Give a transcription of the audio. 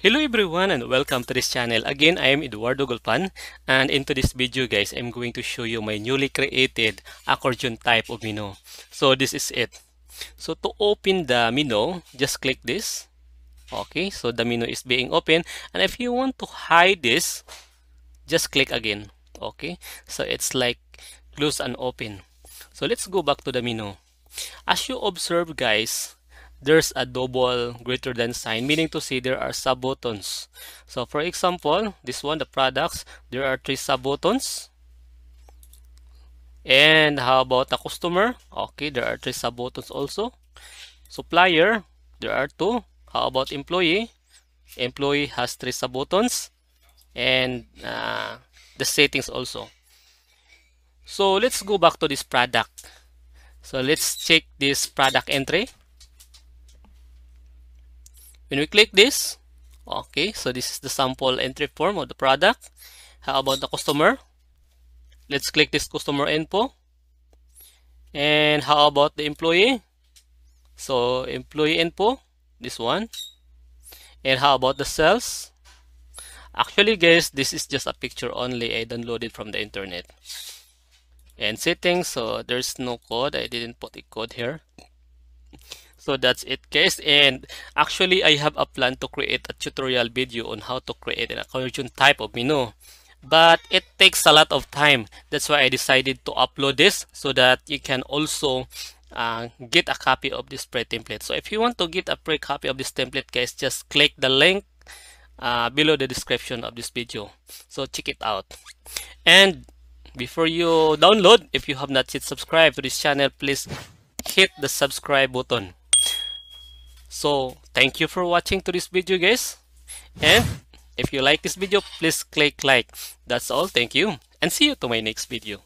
Hello everyone and welcome to this channel. Again, I am Eduardo Gulfan and into this video guys, I'm going to show you my newly created accordion type of menu. So this is it. So to open the menu, just click this. Okay, so the menu is being open and if you want to hide this, just click again. Okay, so it's like close and open. So let's go back to the menu. As you observe guys, there's a double greater than sign meaning to say there are sub buttons so for example this one the products there are three sub buttons and how about the customer? Okay there are three sub buttons also. Supplier there are two. How about employee? Employee has three sub buttons and uh, the settings also. So let's go back to this product. So let's check this product entry when we click this okay so this is the sample entry form of the product. How about the customer? Let's click this customer info. And how about the employee? So employee info this one. And how about the sales? Actually guys this is just a picture only. I downloaded from the internet. And settings so there's no code. I didn't put a code here so that's it guys. And actually I have a plan to create a tutorial video on how to create an accordion type of menu but it takes a lot of time. That's why I decided to upload this so that you can also uh, get a copy of this pre-template. So if you want to get a pre-copy of this template guys just click the link uh, below the description of this video. So check it out. And before you download if you have not yet subscribed to this channel please hit the subscribe button so thank you for watching to this video guys. And if you like this video please click like. That's all. Thank you. And see you to my next video